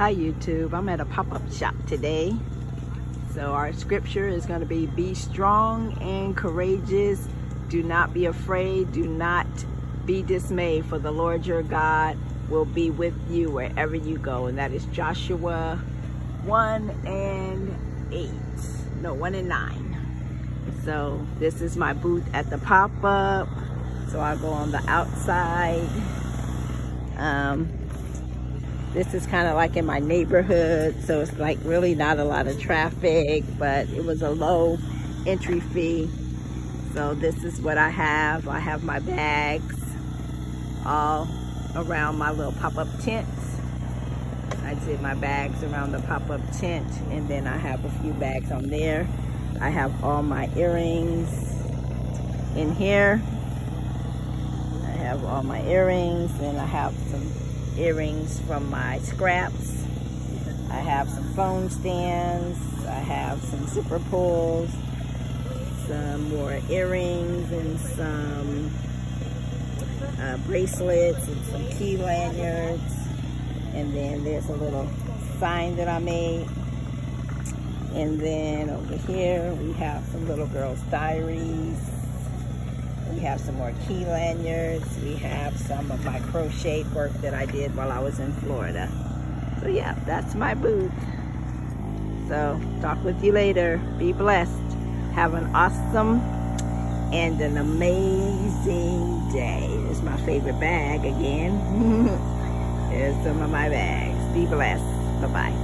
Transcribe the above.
Hi YouTube, I'm at a pop-up shop today. So our scripture is going to be, be strong and courageous. Do not be afraid. Do not be dismayed for the Lord your God will be with you wherever you go. And that is Joshua 1 and 8. No, 1 and 9. So this is my booth at the pop-up. So I'll go on the outside. Um, this is kind of like in my neighborhood, so it's like really not a lot of traffic, but it was a low entry fee. So this is what I have. I have my bags all around my little pop-up tent. I did my bags around the pop-up tent, and then I have a few bags on there. I have all my earrings in here. I have all my earrings, and I have some earrings from my scraps. I have some phone stands. I have some zipper pulls, some more earrings and some uh, bracelets and some key lanyards. And then there's a little sign that I made. And then over here we have some little girls' diaries. We have some more key lanyards. We have some of my crochet work that I did while I was in Florida. So yeah, that's my booth. So talk with you later. Be blessed. Have an awesome and an amazing day. It's my favorite bag again. Here's some of my bags. Be blessed. Bye-bye.